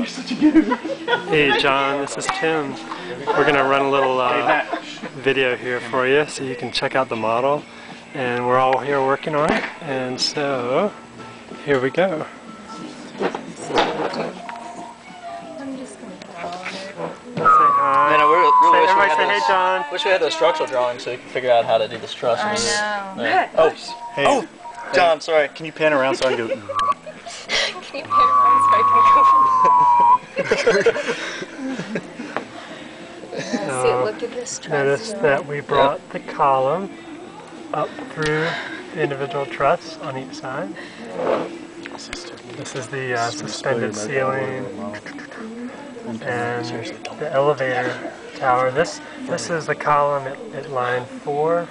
you're such a goof. Hey John, this is Tim. We're gonna run a little uh, video here for you so you can check out the model. And we're all here working on it. And so, here we go. I'm just gonna draw on it. Say hi. Man, I really, really Say, wish, we had say hey John. wish we had those structural drawings so we could figure out how to do this truss. I know. Yeah. Oh, Hey, oh, John, sorry. can you pan around so I can go? Can you pan around so I can? See, look at this truss. Notice John. that we brought the column up through the individual truss on each side. This is the uh, suspended ceiling and the elevator tower. This this is the column at, at line four,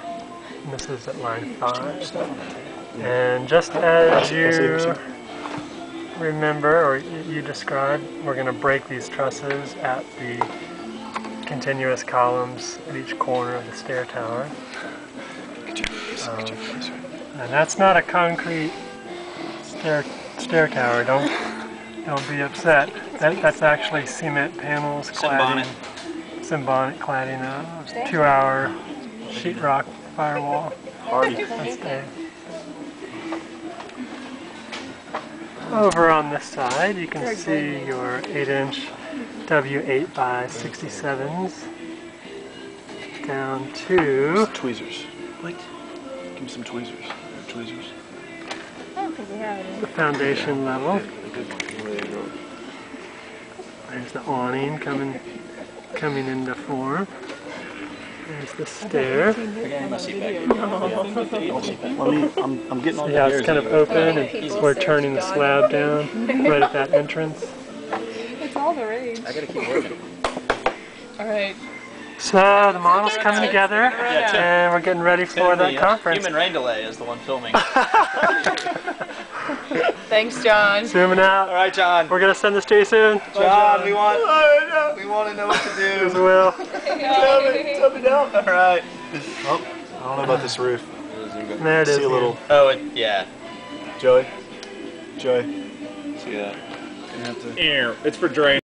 and this is at line five. And just as you remember or you described, we're going to break these trusses at the continuous columns at each corner of the stair tower. Um, and that's not a concrete stair stair tower. Don't don't be upset. That, that's actually cement panels cladding, symbolic cladding a two-hour sheetrock firewall. Hardy. Over on this side, you can see your 8-inch W8 by 67s down to Tweezers. What? Give me some tweezers. Tweezers. I don't think we have any. the foundation level. There's the awning coming coming into form. There's the stair. Let me. I'm. I'm getting all See how it's kind of open and we're turning the slab down right at that entrance. It's all the rage. I gotta keep working. All right. So the model's coming together and we're getting ready for that The, conference. Human rain delay is the one filming. Thanks, John. Zooming out. All right, John. We're gonna send this to you soon. John, we want. We want to know what to do. As do. well. Tell me down. All right. Oh, I don't know about this roof. There it is. See a little. Oh, it, yeah. Joey. Joey. See that? You to. It's for drain.